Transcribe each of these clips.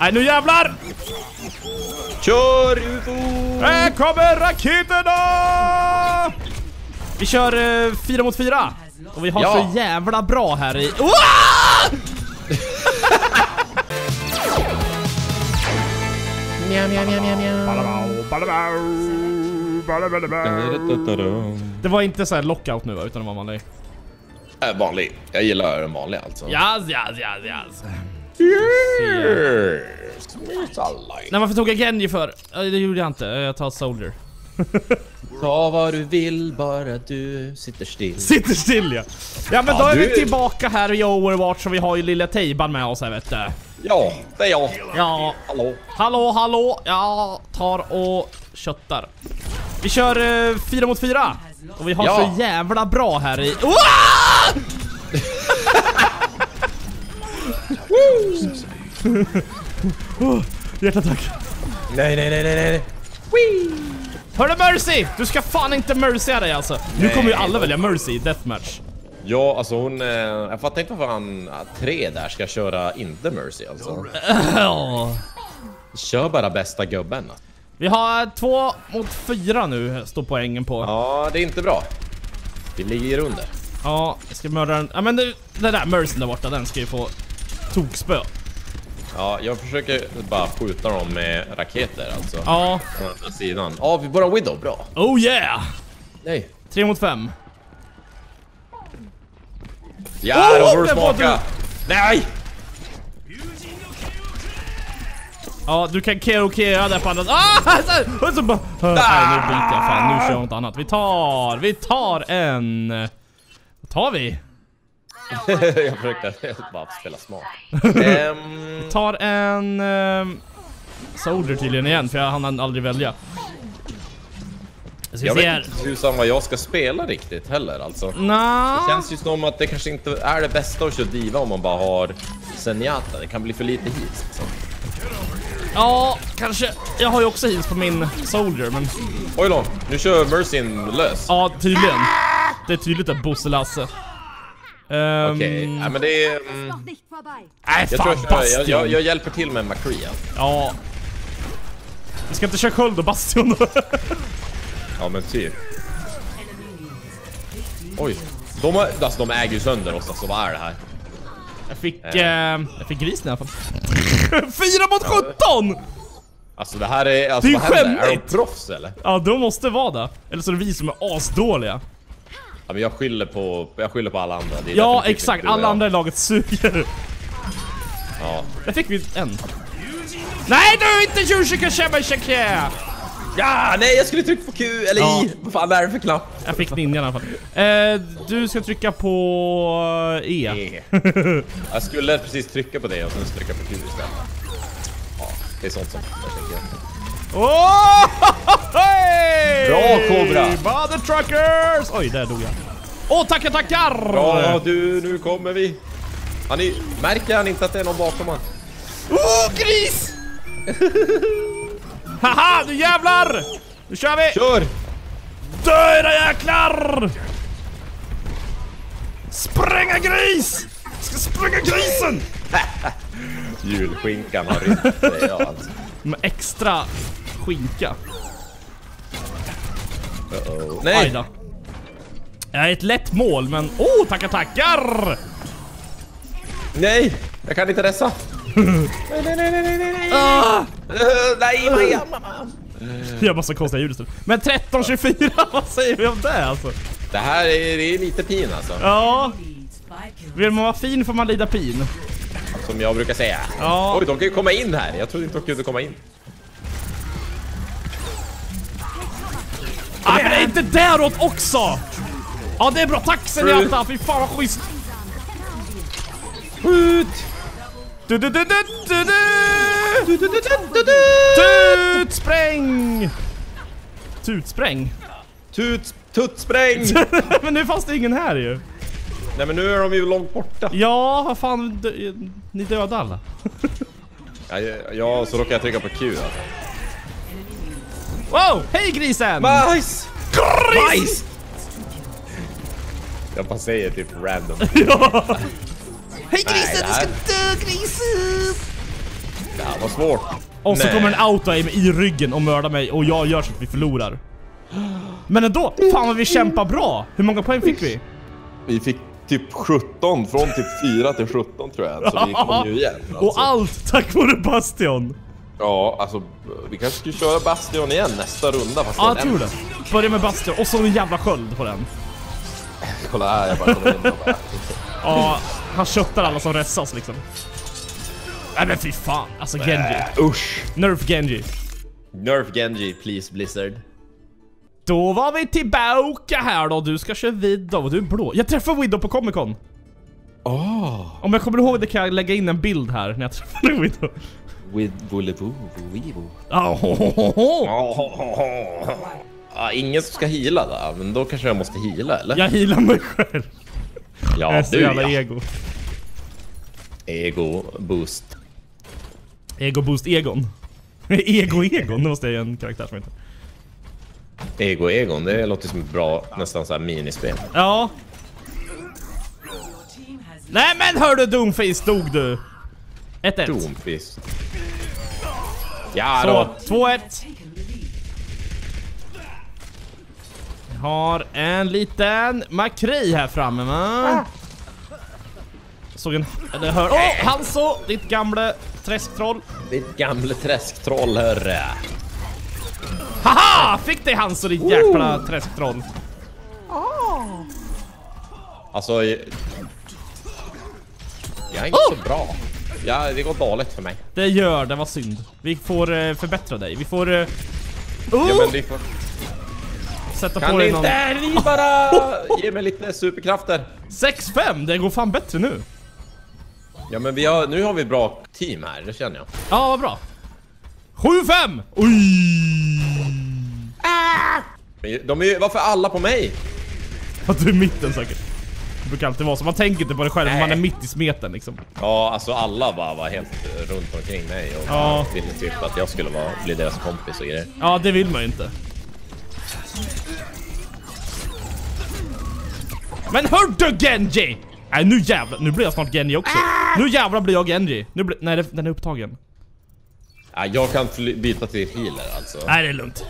Nej, nu jävlar! Kör UFO! Här kommer raketerna! Vi kör eh, fyra mot fyra. Och vi har Ja. så jävla bra här i... Det var inte så här lockout nu utan det var vanlig. Äh, vanlig. Jag gillar den vanliga alltså. Yes, yes, yes, yes. Yes. Nej, varför tog jag Genji för? Det gjorde jag inte. Jag tar Soldier. Ta vad du vill, bara du sitter still. Sitter still ja. Ja men Ja, då är du- vi tillbaka här i Overwatch och vi har ju lilla Tejban med oss här vet du. Ja, det är jag. Ja, Hallå. hallå hallå. Jag tar och köttar. Vi kör eh, fyra mot fyra. Och vi har Ja. så jävla bra här i... Uah! Oh, Hjärtattack. Nej, nej, nej, nej, nej. Hörru Mercy! Du ska fan inte mercya dig alltså. Nu kommer ju alla välja Mercy i Deathmatch. Ja, alltså hon... Eh, jag fattar inte varför han... ah, Tre där ska köra inte Mercy alltså. Ja. Kör bara bästa gubben. Vi har två mot fyra nu, står poängen på. Ja, Ja, det är inte bra. Vi ligger under. jag ska mörda den. Ja men det, det där Mercy där borta, den ska ju få tokspö. Ja, jag försöker bara skjuta dem med raketer alltså. Ja, Från andra sidan. Ja, vi bara Widow, bra. oh yeah! Nej. Tre mot fem. Ja, Oh, då får du smaka. Nej! Ja, du kan KO-KA där på andra... Ah! Och så bara... Nej, nu byter jag fan. Nu kör jag något annat. Vi tar... Vi tar en... Vad tar vi? jag försökte bara spela smart. Ehm, Tar en... Um, Soldier tydligen igen, för jag hann aldrig välja. Jag vet inte tusan vad jag ska spela riktigt heller alltså. Nja... Det känns ju som att det kanske inte är det bästa att köra Diva om man bara har Zenyatta. Det kan bli för lite hit. Liksom. Ja, kanske. Jag har ju också heals på min Soldier, men... Oj då, nu kör Mercyn lös. Ja, tydligen. Det är tydligt att Bosse Lasse. Um, Okej, ja, men det är... Mm. Nej, jag, fan tror jag, jag, jag, jag hjälper till med McCree. Ja. Vi ska inte köra sköld och Bastion. Ja men typ. Oj. De, har, alltså, de äger ju sönder oss alltså, vad är det här? Jag fick... Eh, jag fick grisen i alla fall. Fyra mot 17! Alltså det här är... Alltså, Det är vad händer? Är de skämmigt. proffs eller? Ja, de måste vara det. Eller så är det vi som är asdåliga. Ja, men jag skyller på, jag skyller på alla andra. Det är Ja, exakt. Alla andra i laget suger. Ja. Där fick vi en. Nej du, inte Yushika Shemashake! ja, nej jag skulle trycka på Q eller Ja. I. Vad fan är det för knapp? Jag fick ninjan i alla fall. Eh, du ska trycka på E. E. Jag skulle precis trycka på det och sen trycka på Q istället. Ja, det är sånt som jag tänker. Oh! Hey! Bra, Cobra. Mother truckers! Oj, där dog jag. Åh, tackar, tackar! Ja du, nu kommer vi. Han är, märker han inte att det är någon bakom han? Oh, gris! Haha, nu jävlar! Nu kör vi! Kör! Dö era jäklar! Spränga gris! Jag ska spränga grisen! Julskinkan har rymt. Är jag alltså. Med extra skinka. Uh-oh. Aj Nej! då. Jag är ett lätt mål, men... Oh, tackar, tackar! Nej! Jag kan inte resa. nej, nej, nej, nej, nej, nej. Ah! Uh, nej, Maja, mamma. Jag gör massa konstiga ljud istället. Men 13.24, vad säger vi om det alltså? Det här är, det är lite pin alltså. Ja, vill man vara fin får man lida pin. Som jag brukar säga. Ja. Oj, de kan ju komma in här. Jag trodde inte de kunde komma in. Nej, men det är inte däråt också! Ja, det är bra. Tack Zenyatta, fy fan vad schysst! Skjut! Du, du, du, du, du, du. Tutspräng! Tutspräng? Tut, tuttspräng! men nu fanns det ingen här ju. Nej men nu är de ju långt borta. Ja, vad fan, dö, ni dödade alla. Ja, ja, så råkar jag trycka på Q alltså. Wow, hej grisen! Bajs! Gris! Jag bara säger typ random. Ja. Hej grisen, du ska dö grisen! Det här var svårt. Och så Nej. kommer en auto-aim i ryggen och mördar mig och jag gör så att vi förlorar. Men ändå, fan vad vi kämpar bra! Hur många poäng fick vi? Vi fick typ 17, från typ 4 till 17 tror jag. Så vi kom ju igen. Alltså. Och allt tack vare Bastion! Ja, alltså vi kanske skulle köra Bastion igen nästa runda. Fast Ja, jag tror det. Börja med Bastion och så en jävla sköld på den. Kolla här, jag bara kommer in och bara... Ja, han köttar alla som ressas liksom. Nej men fy fan, alltså Genji. Usch! Nerf Genji. Nerf Genji, please Blizzard. Då var vi tillbaka här då, du ska köra Widow och du är blå. Jag träffade Widow på Comic Con. Åh! Om jag kommer ihåg det kan jag lägga in en bild här när jag träffade Widow. With ho, ho, ho, ho. Ja, ingen som ska heala då, men då kanske jag måste heala eller? Jag healar mig själv. Ja, jag är så du jävla ja. ego. Ego boost. Ego boost Egon. Ego Egon, nu måste jag göra en karaktär som heter. Ego Egon, det låter som ett bra, nästan så här minispel. Ja. Nej men hördu Doomface, dog du. 1-1. Doomfist. Ja då. Så, 2-1. Jag har en liten makri här framme va? Såg en... Eller hör... Åh! Hanso! Ditt gamla träsktroll. Ditt gamla träsktroll hörre. Haha! Fick dig Hanso ditt jäkla träsktroll. Alltså... Jag är inte så bra. Ja, det går dåligt för mig. Det gör det, var synd. Vi får eh, förbättra dig. Vi får... Uh, Ja, men vi får... sätta Kan på dig någon... inte ni bara ge mig lite superkrafter? 6-5! Det går fan bättre nu. Ja, men vi har, nu har vi bra team här, det känner jag. Ja, vad bra. 7-5! Oj! De är ju, varför alla på mig? Att du är mitten säkert. Det brukar alltid vara så. Man tänker inte på det själv, men man är mitt i smeten liksom. Ja, alltså alla bara var helt eh, runt omkring mig och Ja. ville typ att jag skulle vara, bli deras kompis och grejer. Ja, det vill man ju inte. Men hördu Genji! Nej nu jävlar, nu blir jag snart Genji också. Nu jävlar blir jag Genji. Nu blir, nej den är upptagen. Ja, jag kan byta till healer alltså. Nej det är lugnt.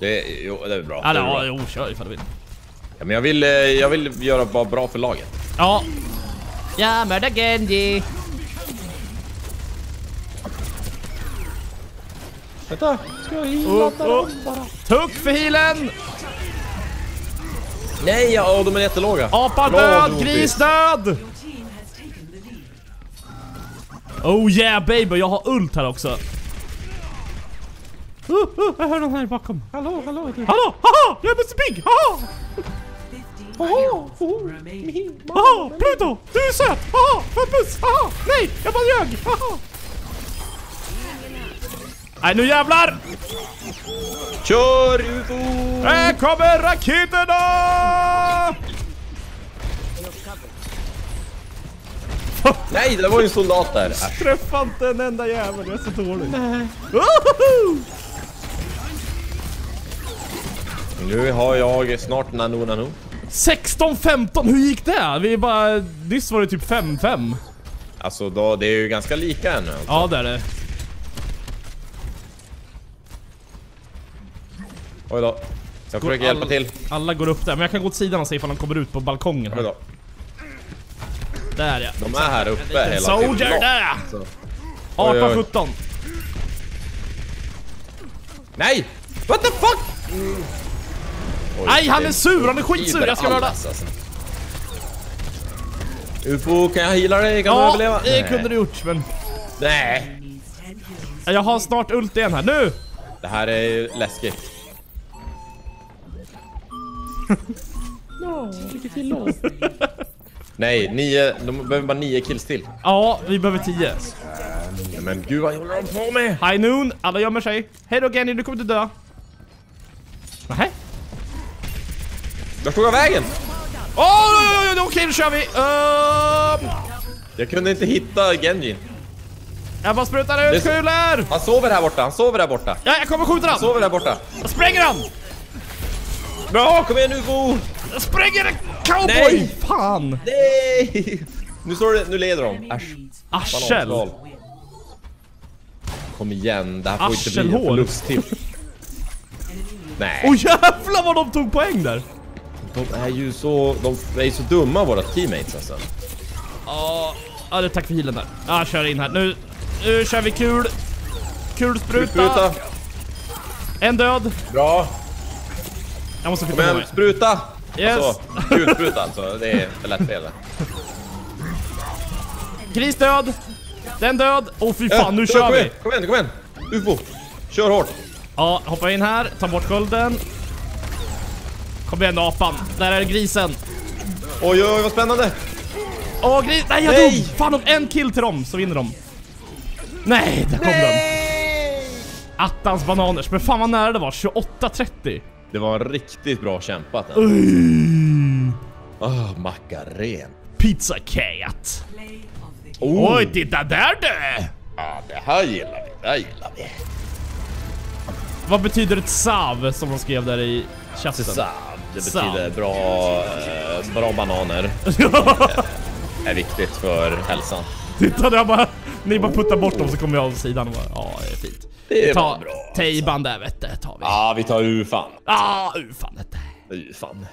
Det, jo, det är bra. Ja, det är ja, bra. jo, kör ifall du vill. Ja, men jag vill, eh, jag vill göra bara bra för laget. Ja. Ja, mörda Genji. Vänta, ska jag Oh, oh. Tuck för healen! Nej, ja, de är jättelåga. Apa död, gris död! Oh yeah baby, jag har ult här också. Uh, uh, jag hör någon här bakom. Hallå, hallå! Du. Hallå, haha! Jag är Mr Pig! Haha! Oh, oh. Haha! Pluto! Du är söt! Haha! Puss! Haha! Nej! Jag bara ljög! Haha! Nej nu jävlar! Kör UFO! Här kommer raketerna! Nej, det var ju en soldat där. Äsch. Träffar inte en enda jävel, jag är så dålig. Nej. Nu har jag snart Nano Nano. 16-15, hur gick det? Vi är bara... Nyss var det typ 5-5. Alltså, då, det är ju ganska lika ännu. Alltså. Ja det är det. Oj då. Jag Går försöker hjälpa alla- till. Alla går upp där, men jag kan gå åt sidan och se ifall de kommer ut på balkongen Oj här. då. Där ja. De är här uppe hela tiden. soldier där! Oj, oj. 18-17. Nej! What the fuck? Oj, Nej, han det är sur, han är skitsur, jag ska allas, alltså. UFO, kan jag heala dig? Kan du Ja, överleva? det Nej. kunde du gjort, men... Nej! Jag har snart ult igen här, nu! Det här är ju läskigt. Nej, nio, de behöver bara nio kills till. Ja, vi behöver 10. Ja, men gud vad håller de på med? High noon, alla gömmer sig. Hej då Genny, du kommer inte dö. Nähä? Där stod jag vägen! Åh, oj, okej då kör vi! Ehm, Jag kunde inte hitta Genji. jag bara sprutar ut Det är så- kulor! Han sover här borta, han sover där borta. Ja, jag kommer skjuta Han den! sover där borta. Jag spränger den! Bra, kom igen UFO! Jag spränger cowboy! Nej! Fan! Nej! Nu står det, nu leder de. Arsel! Bananskal. kom igen. Det här får inte bli en Arselhål. förlust till. Nej, Oj jävlar vad de tog poäng där! De är ju så... De är ju så dumma våra teammates alltså. Ja, ja är tack för healen där. Ja, kör in här. Nu, nu kör vi kul. Kulspruta. Spruta! En död. Bra! Jag måste flytta på mig. spruta! Yes. Alltså, kulspruta alltså. Det är för lätt fel. Gris död. Den död. Åh fy fan, nu Äh, kör kom vi. Kom igen, kom igen! Ufo! Kör hårt! Ja, hoppa in här. Ta bort skölden. Kom igen apan. Där är grisen. Oj, oj, oj, vad spännande! Åh gris. Nej jag Nej. dog. Fan om en kill till dem så vinner de. Nej, där kom den. Attans bananers. Men fan vad nära det var. 28-30. Det var riktigt bra kämpat. Åh, mackaren. Pizza cat. Play of the Oh. Oj, titta där du! Ja, det här gillar vi. Det här gillar vi. Vad betyder ett sav som de skrev där i chatten? Sav. Det betyder bra, eh, bra bananer. är viktigt för hälsan. Titta där bara, ni bara puttar bort dem så kommer jag av sidan och bara, ja det är fint. Det Ta var bra. tejban där vet du, tar vi. Ja, vi tar ufan. Ah, ufan detta. Ufan.